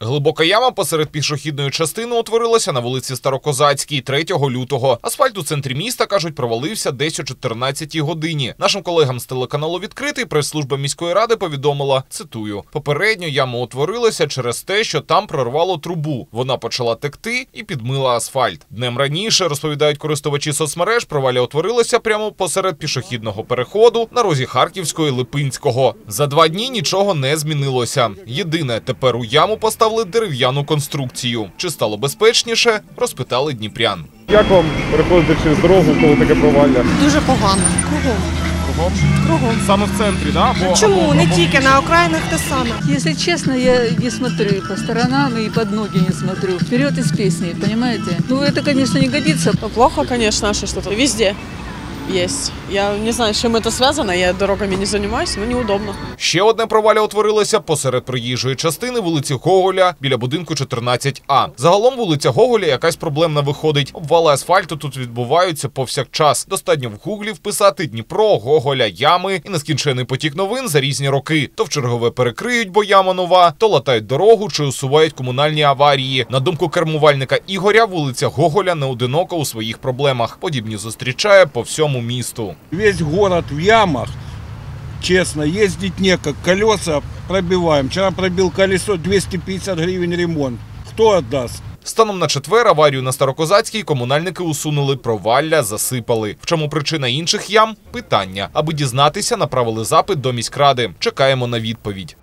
Глибока яма посеред пішохідної частини утворилася на вулиці Старокозацькій 3 лютого. Асфальт у центрі міста, кажуть, провалився десь о 14 годині. Нашим колегам з телеканалу «Відкритий» прес-служба міської ради повідомила, цитую, попередньо яма утворилася через те, що там прорвало трубу. Вона почала текти і підмила асфальт. Днем раніше, розповідають користувачі соцмереж, проваля утворилася прямо посеред пішохідного переходу на розі Харківського і Липинського. За два дні нічого не змінилося. Єдине, тепер у яму поставили дерев'яну конструкцію. Чи стало безпечніше, розпитали дніпрян. Як вам переходити через дорогу, коли таке провалля? Дуже погано. Кругом. Кругом? Кругом. Саме в центрі, да? Чому? або- Не або- тільки на окраїнах те саме. Если честно, я не смотрю по сторонам, и под ноги не смотрю. Вперед из песни, понимаете? Ну, это, конечно, не годится. Ну, плохо, конечно, что что-то везде есть. Я не знаю, с чем это связано, я дорогами не занимаюсь, но неудобно. Ще одне проваля утворилося посеред проїжджої частини вулиці Гоголя біля будинку 14А. Загалом вулиця Гоголя якась проблемна виходить. Обвали асфальту тут відбуваються повсякчас. Достатньо в гуглі вписати Дніпро, Гоголя, ями і нескінчений потік новин за різні роки. То в чергове перекриють, бо яма нова, то латають дорогу чи усувають комунальні аварії. На думку кермувальника Ігоря, вулиця Гоголя не одинока у своїх проблемах. Подібні зустрічає по всьому місту. Весь город в ямах. Честно, ездить некак. Колеса пробиваем. Вчера пробил колесо 250 гривен ремонт. Кто отдаст? Станом на четвер аварію на Старокозацькій комунальники усунули, провалля засипали. В чому причина інших ям? Питання. Аби дізнатися, направили запит до міськради. Чекаємо на відповідь.